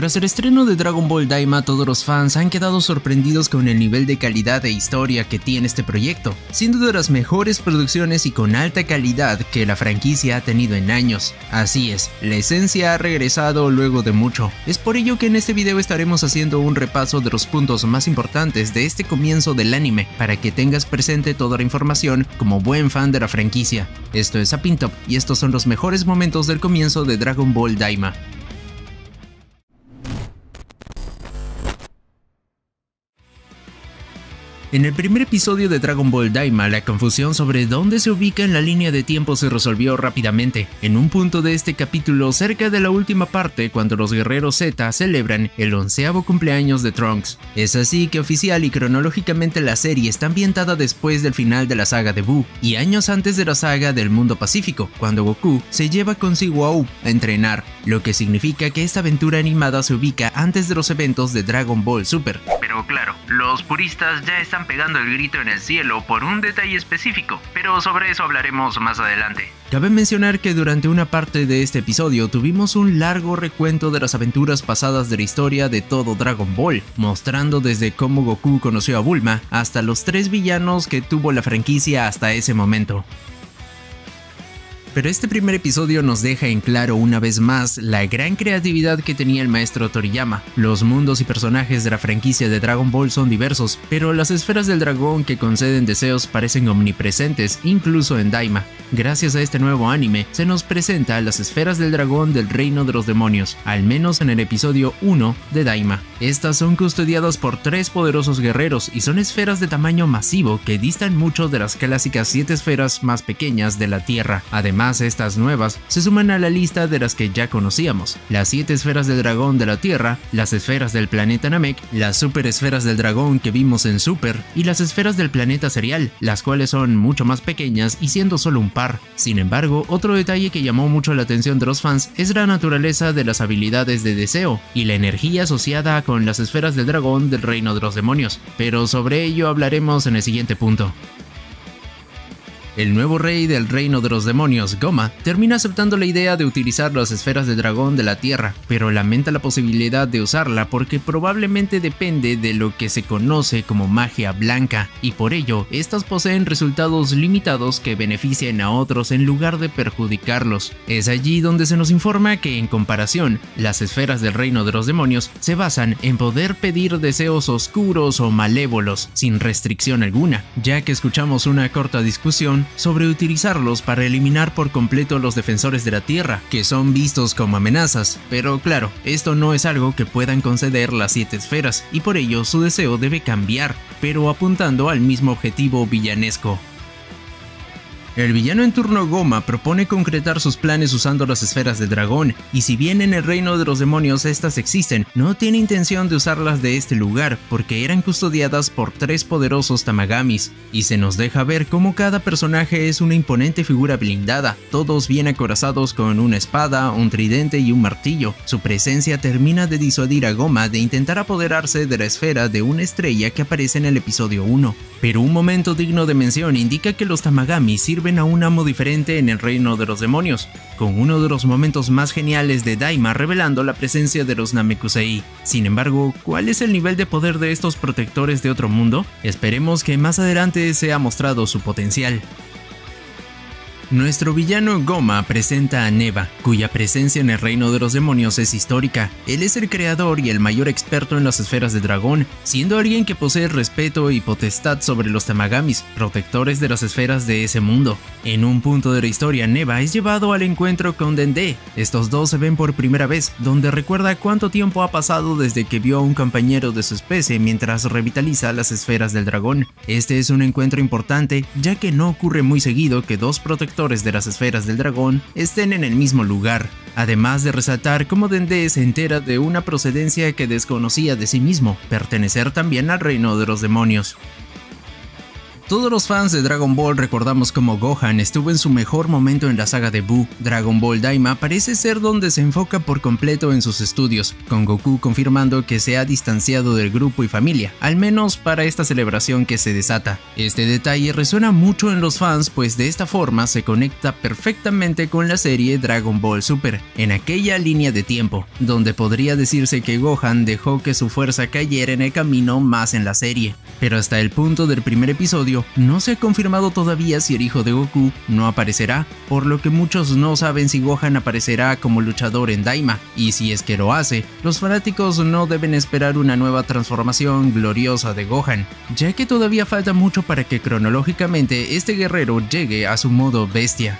Tras el estreno de Dragon Ball Daima, todos los fans han quedado sorprendidos con el nivel de calidad e historia que tiene este proyecto, siendo de las mejores producciones y con alta calidad que la franquicia ha tenido en años. Así es, la esencia ha regresado luego de mucho. Es por ello que en este video estaremos haciendo un repaso de los puntos más importantes de este comienzo del anime, para que tengas presente toda la información como buen fan de la franquicia. Esto es Apintop y estos son los mejores momentos del comienzo de Dragon Ball Daima. En el primer episodio de Dragon Ball Daima, la confusión sobre dónde se ubica en la línea de tiempo se resolvió rápidamente. En un punto de este capítulo, cerca de la última parte, cuando los guerreros Z celebran el onceavo cumpleaños de Trunks. Es así que oficial y cronológicamente la serie está ambientada después del final de la saga de Buu, y años antes de la saga del mundo pacífico, cuando Goku se lleva consigo a Up a entrenar, lo que significa que esta aventura animada se ubica antes de los eventos de Dragon Ball Super. Pero claro, los puristas ya están pegando el grito en el cielo por un detalle específico, pero sobre eso hablaremos más adelante. Cabe mencionar que durante una parte de este episodio tuvimos un largo recuento de las aventuras pasadas de la historia de todo Dragon Ball, mostrando desde cómo Goku conoció a Bulma hasta los tres villanos que tuvo la franquicia hasta ese momento. Pero este primer episodio nos deja en claro una vez más la gran creatividad que tenía el maestro Toriyama. Los mundos y personajes de la franquicia de Dragon Ball son diversos, pero las esferas del dragón que conceden deseos parecen omnipresentes, incluso en Daima. Gracias a este nuevo anime, se nos presenta las esferas del dragón del reino de los demonios, al menos en el episodio 1 de Daima. Estas son custodiadas por tres poderosos guerreros y son esferas de tamaño masivo que distan mucho de las clásicas siete esferas más pequeñas de la Tierra. Además, Además, estas nuevas se suman a la lista de las que ya conocíamos, las 7 esferas del dragón de la Tierra, las esferas del planeta Namek, las super esferas del dragón que vimos en Super y las esferas del planeta Serial, las cuales son mucho más pequeñas y siendo solo un par. Sin embargo, otro detalle que llamó mucho la atención de los fans es la naturaleza de las habilidades de deseo y la energía asociada con las esferas del dragón del reino de los demonios, pero sobre ello hablaremos en el siguiente punto. El nuevo rey del reino de los demonios, Goma, termina aceptando la idea de utilizar las esferas de dragón de la Tierra, pero lamenta la posibilidad de usarla porque probablemente depende de lo que se conoce como magia blanca, y por ello, estas poseen resultados limitados que benefician a otros en lugar de perjudicarlos. Es allí donde se nos informa que en comparación, las esferas del reino de los demonios se basan en poder pedir deseos oscuros o malévolos, sin restricción alguna, ya que escuchamos una corta discusión sobre utilizarlos para eliminar por completo los defensores de la Tierra, que son vistos como amenazas, pero claro, esto no es algo que puedan conceder las siete esferas, y por ello su deseo debe cambiar, pero apuntando al mismo objetivo villanesco. El villano en turno Goma propone concretar sus planes usando las esferas de dragón, y si bien en el reino de los demonios estas existen, no tiene intención de usarlas de este lugar porque eran custodiadas por tres poderosos Tamagamis, y se nos deja ver cómo cada personaje es una imponente figura blindada, todos bien acorazados con una espada, un tridente y un martillo. Su presencia termina de disuadir a Goma de intentar apoderarse de la esfera de una estrella que aparece en el episodio 1, pero un momento digno de mención indica que los Tamagamis sirven a un amo diferente en el reino de los demonios, con uno de los momentos más geniales de Daima revelando la presencia de los Namekusei. Sin embargo, ¿cuál es el nivel de poder de estos protectores de otro mundo? Esperemos que más adelante sea mostrado su potencial. Nuestro villano Goma presenta a Neva, cuya presencia en el reino de los demonios es histórica. Él es el creador y el mayor experto en las esferas de dragón, siendo alguien que posee respeto y potestad sobre los Tamagamis, protectores de las esferas de ese mundo. En un punto de la historia, Neva es llevado al encuentro con Dende. Estos dos se ven por primera vez, donde recuerda cuánto tiempo ha pasado desde que vio a un compañero de su especie mientras revitaliza las esferas del dragón. Este es un encuentro importante, ya que no ocurre muy seguido que dos protectores de las esferas del dragón estén en el mismo lugar, además de resaltar cómo Dende se entera de una procedencia que desconocía de sí mismo, pertenecer también al reino de los demonios. Todos los fans de Dragon Ball recordamos como Gohan estuvo en su mejor momento en la saga de Buu. Dragon Ball Daima parece ser donde se enfoca por completo en sus estudios, con Goku confirmando que se ha distanciado del grupo y familia, al menos para esta celebración que se desata. Este detalle resuena mucho en los fans pues de esta forma se conecta perfectamente con la serie Dragon Ball Super, en aquella línea de tiempo, donde podría decirse que Gohan dejó que su fuerza cayera en el camino más en la serie. Pero hasta el punto del primer episodio no se ha confirmado todavía si el hijo de Goku no aparecerá, por lo que muchos no saben si Gohan aparecerá como luchador en Daima, y si es que lo hace, los fanáticos no deben esperar una nueva transformación gloriosa de Gohan, ya que todavía falta mucho para que cronológicamente este guerrero llegue a su modo bestia.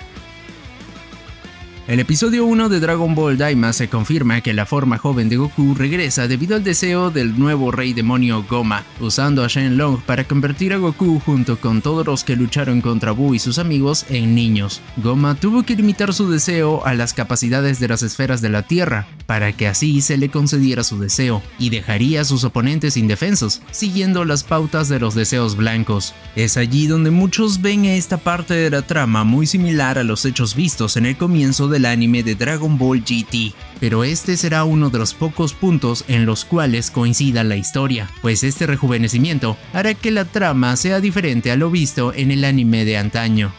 El episodio 1 de Dragon Ball Daima se confirma que la forma joven de Goku regresa debido al deseo del nuevo rey demonio Goma, usando a Shenlong para convertir a Goku junto con todos los que lucharon contra Buu y sus amigos en niños. Goma tuvo que limitar su deseo a las capacidades de las esferas de la Tierra, para que así se le concediera su deseo, y dejaría a sus oponentes indefensos, siguiendo las pautas de los deseos blancos. Es allí donde muchos ven esta parte de la trama muy similar a los hechos vistos en el comienzo del anime de Dragon Ball GT, pero este será uno de los pocos puntos en los cuales coincida la historia, pues este rejuvenecimiento hará que la trama sea diferente a lo visto en el anime de antaño.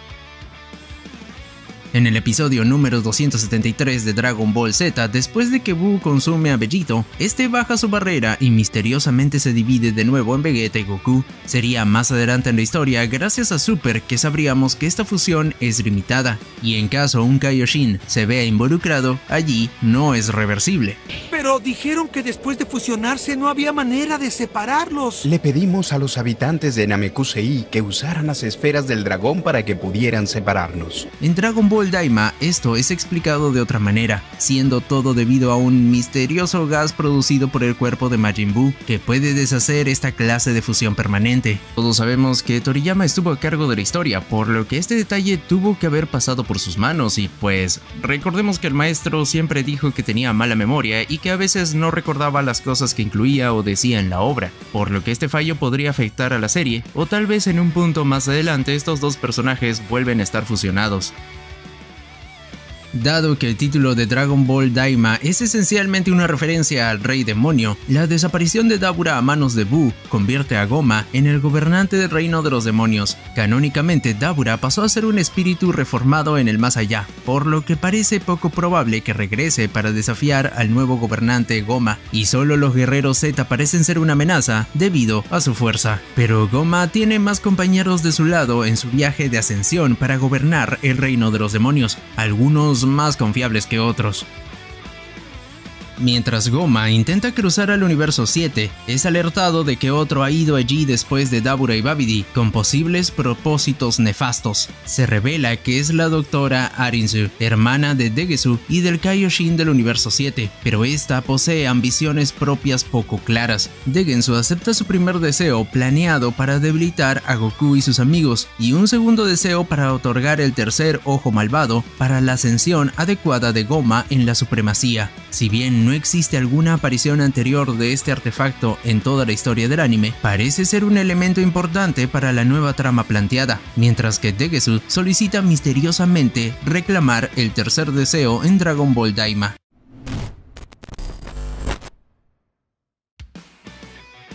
En el episodio número 273 de Dragon Ball Z, después de que Buu consume a Vegito, este baja su barrera y misteriosamente se divide de nuevo en Vegeta y Goku. Sería más adelante en la historia, gracias a Super, que sabríamos que esta fusión es limitada, y en caso un Kaioshin se vea involucrado, allí no es reversible. Pero dijeron que después de fusionarse no había manera de separarlos. Le pedimos a los habitantes de Namekusei que usaran las esferas del dragón para que pudieran separarnos. En Dragon Ball Daima esto es explicado de otra manera, siendo todo debido a un misterioso gas producido por el cuerpo de Majin Buu que puede deshacer esta clase de fusión permanente. Todos sabemos que Toriyama estuvo a cargo de la historia, por lo que este detalle tuvo que haber pasado por sus manos y pues recordemos que el maestro siempre dijo que tenía mala memoria y que a veces no recordaba las cosas que incluía o decía en la obra, por lo que este fallo podría afectar a la serie o tal vez en un punto más adelante estos dos personajes vuelven a estar fusionados. Dado que el título de Dragon Ball Daima es esencialmente una referencia al rey demonio, la desaparición de Dabura a manos de Buu convierte a Goma en el gobernante del reino de los demonios. Canónicamente, Dabura pasó a ser un espíritu reformado en el más allá, por lo que parece poco probable que regrese para desafiar al nuevo gobernante Goma, y solo los guerreros Z parecen ser una amenaza debido a su fuerza. Pero Goma tiene más compañeros de su lado en su viaje de ascensión para gobernar el reino de los demonios, algunos más confiables que otros. Mientras Goma intenta cruzar al universo 7, es alertado de que otro ha ido allí después de Dabura y Babidi con posibles propósitos nefastos. Se revela que es la doctora Arinzu, hermana de Degesu y del Kaioshin del universo 7, pero esta posee ambiciones propias poco claras. Degensu acepta su primer deseo planeado para debilitar a Goku y sus amigos, y un segundo deseo para otorgar el tercer ojo malvado para la ascensión adecuada de Goma en la supremacía. Si bien existe alguna aparición anterior de este artefacto en toda la historia del anime, parece ser un elemento importante para la nueva trama planteada, mientras que Degesu solicita misteriosamente reclamar el tercer deseo en Dragon Ball Daima.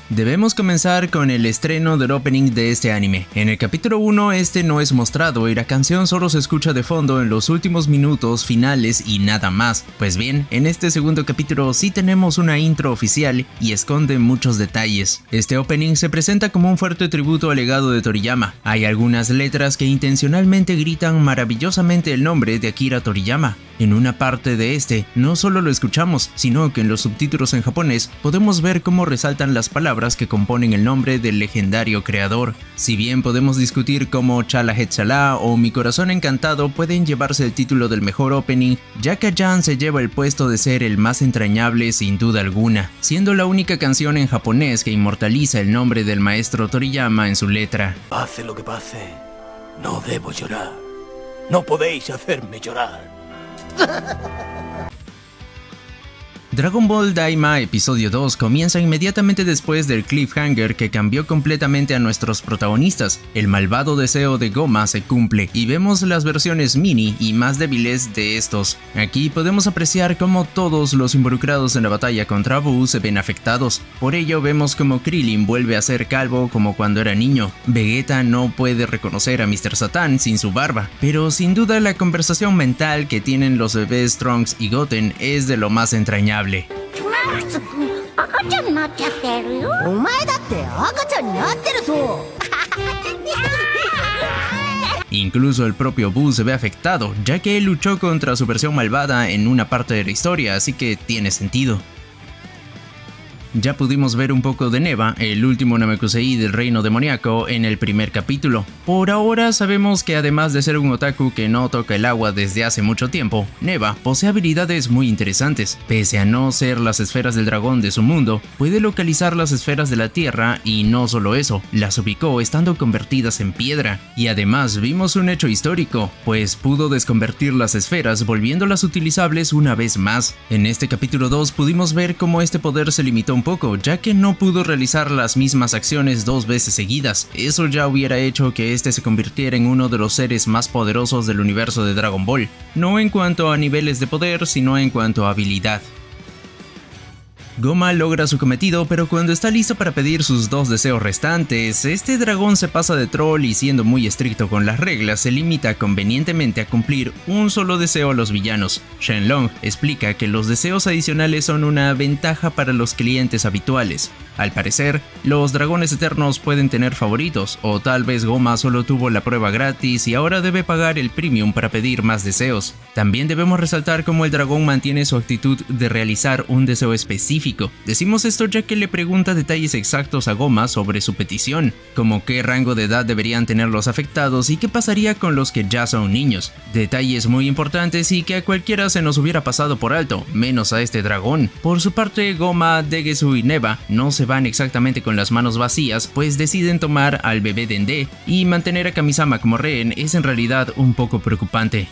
Debemos comenzar con el estreno del opening de este anime. En el capítulo 1 este no es mostrado y la canción solo se escucha de fondo en los últimos minutos finales y nada más. Pues bien, en este segundo capítulo sí tenemos una intro oficial y esconde muchos detalles. Este opening se presenta como un fuerte tributo al legado de Toriyama. Hay algunas letras que intencionalmente gritan maravillosamente el nombre de Akira Toriyama. En una parte de este, no solo lo escuchamos, sino que en los subtítulos en japonés podemos ver cómo resaltan las palabras que componen el nombre del legendario creador. Si bien podemos discutir cómo Chala Hetzala o Mi Corazón Encantado pueden llevarse el título del mejor opening, Jaka-Jan se lleva el puesto de ser el más entrañable sin duda alguna, siendo la única canción en japonés que inmortaliza el nombre del maestro Toriyama en su letra. Pase lo que pase, no debo llorar. No podéis hacerme llorar. Dragon Ball Daima Episodio 2 comienza inmediatamente después del cliffhanger que cambió completamente a nuestros protagonistas. El malvado deseo de Goma se cumple y vemos las versiones mini y más débiles de estos. Aquí podemos apreciar cómo todos los involucrados en la batalla contra Buu se ven afectados. Por ello vemos como Krillin vuelve a ser calvo como cuando era niño. Vegeta no puede reconocer a Mr. Satan sin su barba, pero sin duda la conversación mental que tienen los bebés Trunks y Goten es de lo más entrañable Incluso el propio Boo se ve afectado, ya que él luchó contra su versión malvada en una parte de la historia, así que tiene sentido. Ya pudimos ver un poco de Neva, el último Namekusei del reino demoníaco, en el primer capítulo. Por ahora sabemos que además de ser un otaku que no toca el agua desde hace mucho tiempo, Neva posee habilidades muy interesantes. Pese a no ser las esferas del dragón de su mundo, puede localizar las esferas de la tierra y no solo eso, las ubicó estando convertidas en piedra. Y además vimos un hecho histórico, pues pudo desconvertir las esferas volviéndolas utilizables una vez más. En este capítulo 2 pudimos ver cómo este poder se limitó un poco, ya que no pudo realizar las mismas acciones dos veces seguidas. Eso ya hubiera hecho que este se convirtiera en uno de los seres más poderosos del universo de Dragon Ball, no en cuanto a niveles de poder, sino en cuanto a habilidad. Goma logra su cometido, pero cuando está listo para pedir sus dos deseos restantes, este dragón se pasa de troll y siendo muy estricto con las reglas, se limita convenientemente a cumplir un solo deseo a los villanos. Shenlong explica que los deseos adicionales son una ventaja para los clientes habituales, al parecer, los dragones eternos pueden tener favoritos, o tal vez Goma solo tuvo la prueba gratis y ahora debe pagar el premium para pedir más deseos. También debemos resaltar cómo el dragón mantiene su actitud de realizar un deseo específico. Decimos esto ya que le pregunta detalles exactos a Goma sobre su petición, como qué rango de edad deberían tener los afectados y qué pasaría con los que ya son niños. Detalles muy importantes y que a cualquiera se nos hubiera pasado por alto, menos a este dragón. Por su parte, Goma, Degesu y Neva no se van exactamente con las manos vacías, pues deciden tomar al bebé Dende y mantener a Kamisama como rehén es en realidad un poco preocupante.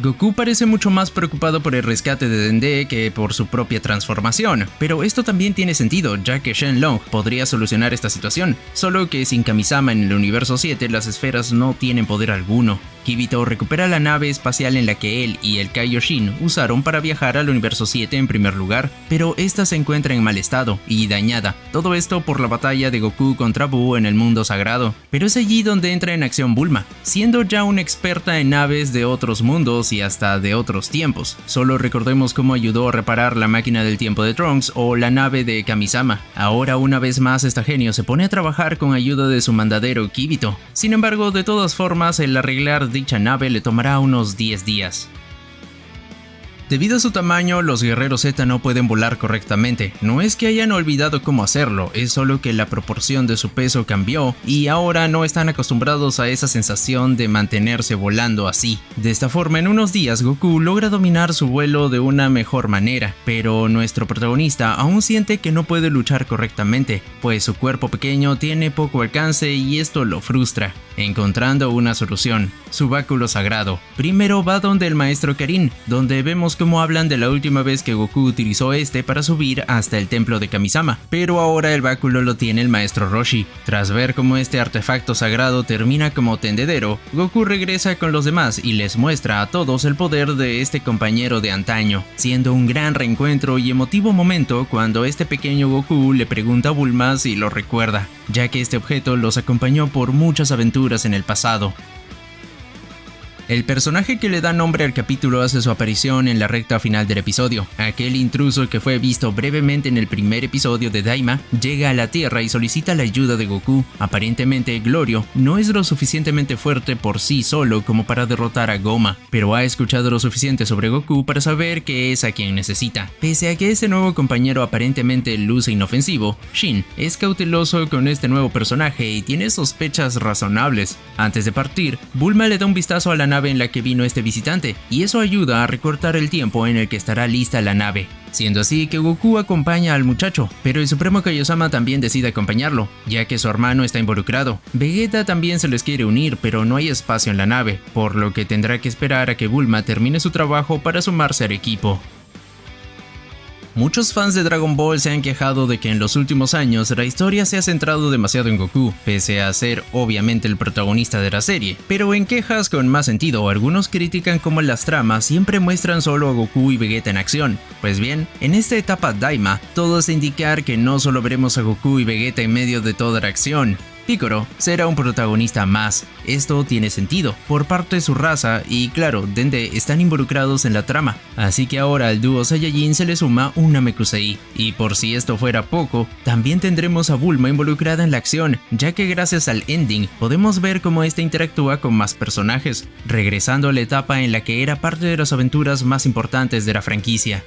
Goku parece mucho más preocupado por el rescate de Dende que por su propia transformación, pero esto también tiene sentido, ya que Shenlong podría solucionar esta situación, solo que sin Kamisama en el universo 7 las esferas no tienen poder alguno. Kibito recupera la nave espacial en la que él y el Kaioshin usaron para viajar al universo 7 en primer lugar, pero esta se encuentra en mal estado y dañada, todo esto por la batalla de Goku contra Buu en el mundo sagrado. Pero es allí donde entra en acción Bulma, siendo ya una experta en naves de otros mundos y hasta de otros tiempos. Solo recordemos cómo ayudó a reparar la máquina del tiempo de Trunks o la nave de Kamisama. Ahora una vez más esta genio se pone a trabajar con ayuda de su mandadero Kibito. Sin embargo, de todas formas, el arreglar dicha nave le tomará unos 10 días. Debido a su tamaño, los guerreros Z no pueden volar correctamente. No es que hayan olvidado cómo hacerlo, es solo que la proporción de su peso cambió y ahora no están acostumbrados a esa sensación de mantenerse volando así. De esta forma, en unos días Goku logra dominar su vuelo de una mejor manera, pero nuestro protagonista aún siente que no puede luchar correctamente, pues su cuerpo pequeño tiene poco alcance y esto lo frustra. Encontrando una solución, su báculo sagrado. Primero va donde el maestro Karin, donde vemos cómo hablan de la última vez que Goku utilizó este para subir hasta el templo de Kamisama, pero ahora el báculo lo tiene el maestro Roshi. Tras ver cómo este artefacto sagrado termina como tendedero, Goku regresa con los demás y les muestra a todos el poder de este compañero de antaño, siendo un gran reencuentro y emotivo momento cuando este pequeño Goku le pregunta a Bulma si lo recuerda, ya que este objeto los acompañó por muchas aventuras en el pasado. El personaje que le da nombre al capítulo hace su aparición en la recta final del episodio. Aquel intruso que fue visto brevemente en el primer episodio de Daima llega a la Tierra y solicita la ayuda de Goku. Aparentemente Glorio no es lo suficientemente fuerte por sí solo como para derrotar a Goma, pero ha escuchado lo suficiente sobre Goku para saber que es a quien necesita. Pese a que este nuevo compañero aparentemente luce inofensivo, Shin es cauteloso con este nuevo personaje y tiene sospechas razonables. Antes de partir, Bulma le da un vistazo a la en la que vino este visitante, y eso ayuda a recortar el tiempo en el que estará lista la nave. Siendo así que Goku acompaña al muchacho, pero el Supremo Kaiosama también decide acompañarlo, ya que su hermano está involucrado. Vegeta también se les quiere unir, pero no hay espacio en la nave, por lo que tendrá que esperar a que Bulma termine su trabajo para sumarse al equipo. Muchos fans de Dragon Ball se han quejado de que en los últimos años la historia se ha centrado demasiado en Goku, pese a ser obviamente el protagonista de la serie, pero en quejas con más sentido, algunos critican cómo las tramas siempre muestran solo a Goku y Vegeta en acción. Pues bien, en esta etapa Daima, todo hace indicar que no solo veremos a Goku y Vegeta en medio de toda la acción, Piccolo será un protagonista más. Esto tiene sentido, por parte de su raza y claro, Dende están involucrados en la trama, así que ahora al dúo Saiyajin se le suma un Namekusei. Y por si esto fuera poco, también tendremos a Bulma involucrada en la acción, ya que gracias al ending podemos ver cómo este interactúa con más personajes, regresando a la etapa en la que era parte de las aventuras más importantes de la franquicia.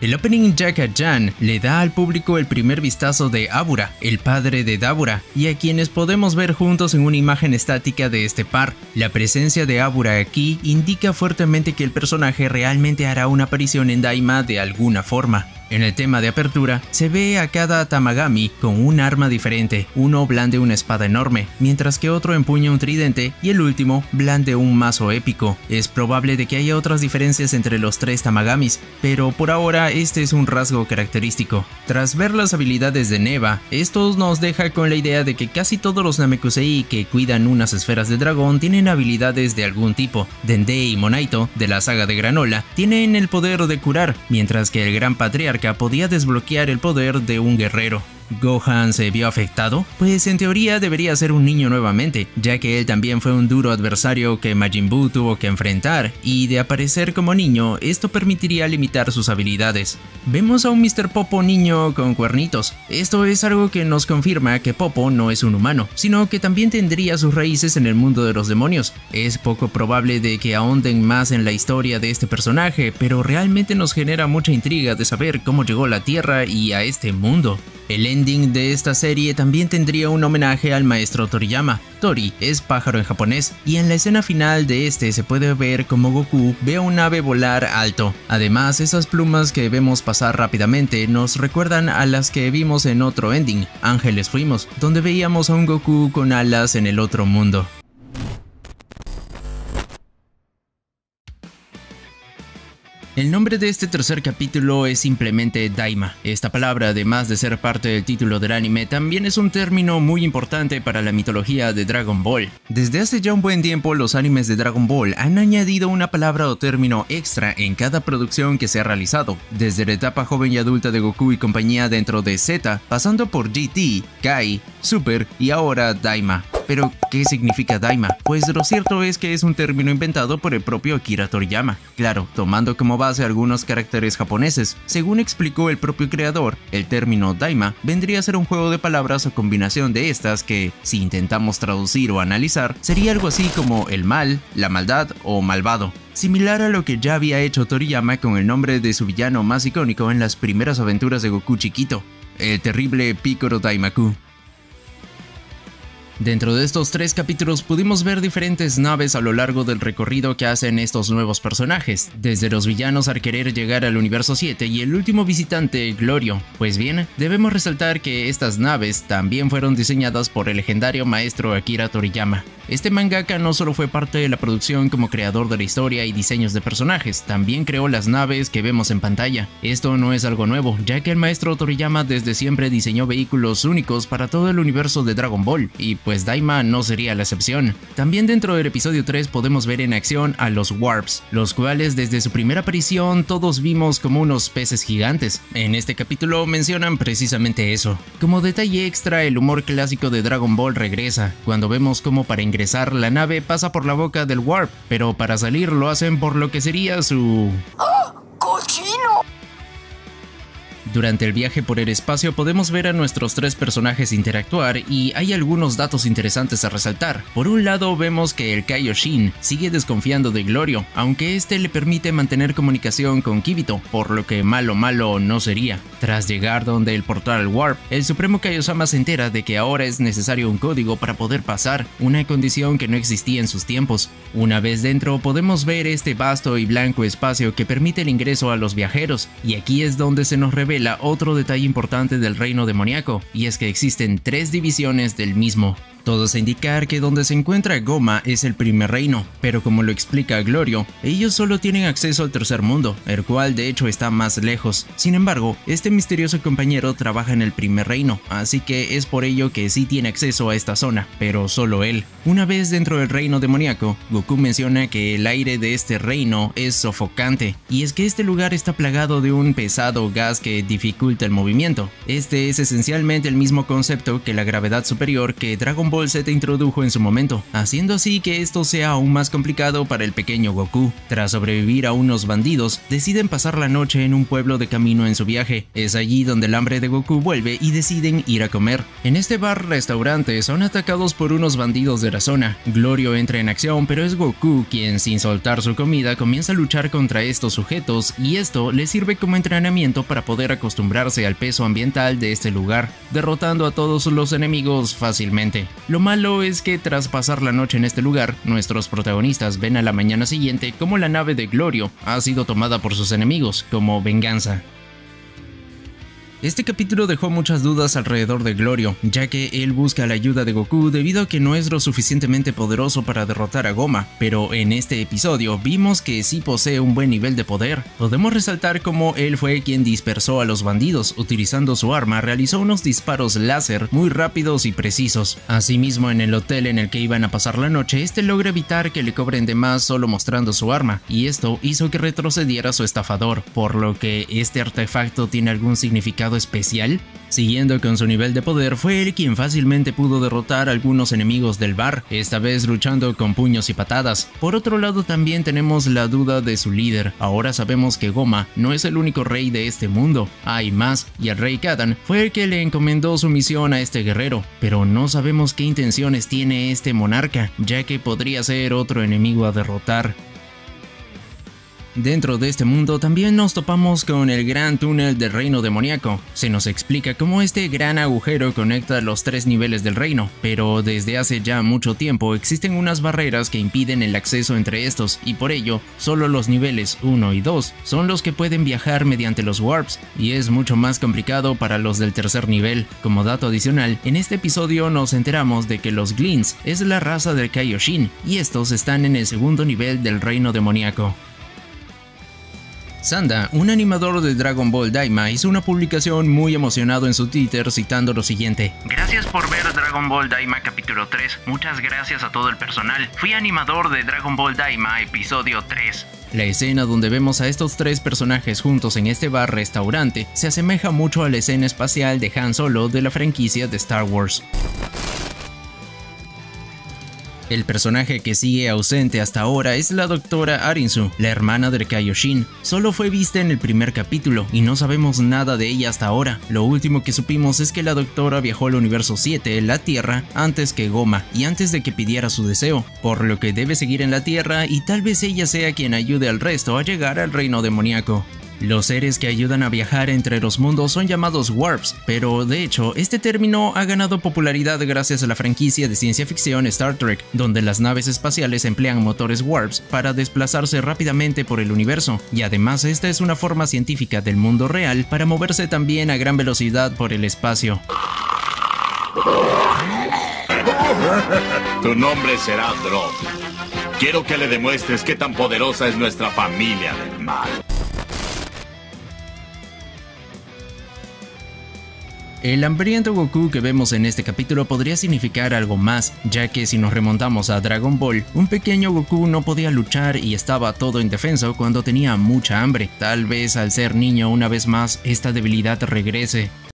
El opening Jacka Jan le da al público el primer vistazo de Abura, el padre de Dabura, y a quienes podemos ver juntos en una imagen estática de este par. La presencia de Abura aquí indica fuertemente que el personaje realmente hará una aparición en Daima de alguna forma. En el tema de apertura, se ve a cada Tamagami con un arma diferente, uno blande una espada enorme, mientras que otro empuña un tridente y el último blande un mazo épico. Es probable de que haya otras diferencias entre los tres Tamagamis, pero por ahora este es un rasgo característico. Tras ver las habilidades de Neva, esto nos deja con la idea de que casi todos los Namekusei que cuidan unas esferas de dragón tienen habilidades de algún tipo. Dende y Monaito, de la saga de Granola, tienen el poder de curar, mientras que el Gran Patriarca podía desbloquear el poder de un guerrero. ¿Gohan se vio afectado? Pues en teoría debería ser un niño nuevamente, ya que él también fue un duro adversario que Majin Buu tuvo que enfrentar, y de aparecer como niño, esto permitiría limitar sus habilidades. Vemos a un Mr. Popo niño con cuernitos. Esto es algo que nos confirma que Popo no es un humano, sino que también tendría sus raíces en el mundo de los demonios. Es poco probable de que ahonden más en la historia de este personaje, pero realmente nos genera mucha intriga de saber cómo llegó a la Tierra y a este mundo. El ending de esta serie también tendría un homenaje al maestro Toriyama. Tori es pájaro en japonés y en la escena final de este se puede ver como Goku ve a un ave volar alto. Además, esas plumas que vemos pasar rápidamente nos recuerdan a las que vimos en otro ending, Ángeles Fuimos, donde veíamos a un Goku con alas en el otro mundo. El nombre de este tercer capítulo es simplemente Daima. Esta palabra, además de ser parte del título del anime, también es un término muy importante para la mitología de Dragon Ball. Desde hace ya un buen tiempo, los animes de Dragon Ball han añadido una palabra o término extra en cada producción que se ha realizado, desde la etapa joven y adulta de Goku y compañía dentro de Z, pasando por GT, Kai, Super y ahora Daima. Pero, ¿qué significa Daima? Pues lo cierto es que es un término inventado por el propio Akira Toriyama, claro, tomando como base algunos caracteres japoneses. Según explicó el propio creador, el término Daima vendría a ser un juego de palabras o combinación de estas que, si intentamos traducir o analizar, sería algo así como el mal, la maldad o malvado similar a lo que ya había hecho Toriyama con el nombre de su villano más icónico en las primeras aventuras de Goku chiquito, el terrible Piccolo Daimaku. Dentro de estos tres capítulos pudimos ver diferentes naves a lo largo del recorrido que hacen estos nuevos personajes, desde los villanos al querer llegar al universo 7 y el último visitante, Glorio. Pues bien, debemos resaltar que estas naves también fueron diseñadas por el legendario maestro Akira Toriyama. Este mangaka no solo fue parte de la producción como creador de la historia y diseños de personajes, también creó las naves que vemos en pantalla. Esto no es algo nuevo, ya que el maestro Toriyama desde siempre diseñó vehículos únicos para todo el universo de Dragon Ball, y pues Daima no sería la excepción. También dentro del episodio 3 podemos ver en acción a los Warps, los cuales desde su primera aparición todos vimos como unos peces gigantes. En este capítulo mencionan precisamente eso. Como detalle extra, el humor clásico de Dragon Ball regresa, cuando vemos cómo para ingresar la nave pasa por la boca del warp, pero para salir lo hacen por lo que sería su... ¡Oh. Durante el viaje por el espacio podemos ver a nuestros tres personajes interactuar y hay algunos datos interesantes a resaltar. Por un lado vemos que el Kaioshin sigue desconfiando de Glorio, aunque este le permite mantener comunicación con Kibito, por lo que malo malo no sería. Tras llegar donde el portal Warp, el Supremo Kaiosama se entera de que ahora es necesario un código para poder pasar, una condición que no existía en sus tiempos. Una vez dentro podemos ver este vasto y blanco espacio que permite el ingreso a los viajeros, y aquí es donde se nos revela otro detalle importante del reino demoníaco, y es que existen tres divisiones del mismo. Todo indicar que donde se encuentra Goma es el primer reino, pero como lo explica Glorio, ellos solo tienen acceso al tercer mundo, el cual de hecho está más lejos. Sin embargo, este misterioso compañero trabaja en el primer reino, así que es por ello que sí tiene acceso a esta zona, pero solo él. Una vez dentro del reino demoníaco, Goku menciona que el aire de este reino es sofocante, y es que este lugar está plagado de un pesado gas que dificulta el movimiento. Este es esencialmente el mismo concepto que la gravedad superior que Dragon Ball se te introdujo en su momento, haciendo así que esto sea aún más complicado para el pequeño Goku. Tras sobrevivir a unos bandidos, deciden pasar la noche en un pueblo de camino en su viaje. Es allí donde el hambre de Goku vuelve y deciden ir a comer. En este bar-restaurante son atacados por unos bandidos de la zona. Glorio entra en acción, pero es Goku quien, sin soltar su comida, comienza a luchar contra estos sujetos y esto le sirve como entrenamiento para poder acostumbrarse al peso ambiental de este lugar, derrotando a todos los enemigos fácilmente. Lo malo es que tras pasar la noche en este lugar, nuestros protagonistas ven a la mañana siguiente como la nave de Glorio ha sido tomada por sus enemigos como venganza. Este capítulo dejó muchas dudas alrededor de Glorio, ya que él busca la ayuda de Goku debido a que no es lo suficientemente poderoso para derrotar a Goma, pero en este episodio vimos que sí posee un buen nivel de poder. Podemos resaltar cómo él fue quien dispersó a los bandidos, utilizando su arma realizó unos disparos láser muy rápidos y precisos. Asimismo en el hotel en el que iban a pasar la noche, este logra evitar que le cobren de más solo mostrando su arma, y esto hizo que retrocediera su estafador, por lo que este artefacto tiene algún significado especial? Siguiendo con su nivel de poder, fue él quien fácilmente pudo derrotar a algunos enemigos del bar, esta vez luchando con puños y patadas. Por otro lado también tenemos la duda de su líder, ahora sabemos que Goma no es el único rey de este mundo, hay más, y el rey Kadan fue el que le encomendó su misión a este guerrero, pero no sabemos qué intenciones tiene este monarca, ya que podría ser otro enemigo a derrotar. Dentro de este mundo también nos topamos con el gran túnel del reino demoníaco. Se nos explica cómo este gran agujero conecta los tres niveles del reino, pero desde hace ya mucho tiempo existen unas barreras que impiden el acceso entre estos y por ello solo los niveles 1 y 2 son los que pueden viajar mediante los warps y es mucho más complicado para los del tercer nivel. Como dato adicional, en este episodio nos enteramos de que los Glints es la raza del Kaioshin y estos están en el segundo nivel del reino demoníaco. Sanda, un animador de Dragon Ball Daima, hizo una publicación muy emocionado en su Twitter citando lo siguiente. Gracias por ver Dragon Ball Daima capítulo 3. Muchas gracias a todo el personal. Fui animador de Dragon Ball Daima episodio 3. La escena donde vemos a estos tres personajes juntos en este bar restaurante se asemeja mucho a la escena espacial de Han Solo de la franquicia de Star Wars. El personaje que sigue ausente hasta ahora es la doctora Arinsu, la hermana del Kaioshin. Solo fue vista en el primer capítulo y no sabemos nada de ella hasta ahora. Lo último que supimos es que la doctora viajó al universo 7, la Tierra, antes que Goma y antes de que pidiera su deseo, por lo que debe seguir en la Tierra y tal vez ella sea quien ayude al resto a llegar al reino demoníaco. Los seres que ayudan a viajar entre los mundos son llamados warps, pero de hecho este término ha ganado popularidad gracias a la franquicia de ciencia ficción Star Trek, donde las naves espaciales emplean motores warps para desplazarse rápidamente por el universo, y además esta es una forma científica del mundo real para moverse también a gran velocidad por el espacio. Tu nombre será Drop. Quiero que le demuestres qué tan poderosa es nuestra familia del mal. El hambriento Goku que vemos en este capítulo podría significar algo más, ya que si nos remontamos a Dragon Ball, un pequeño Goku no podía luchar y estaba todo indefenso cuando tenía mucha hambre. Tal vez al ser niño una vez más esta debilidad regrese.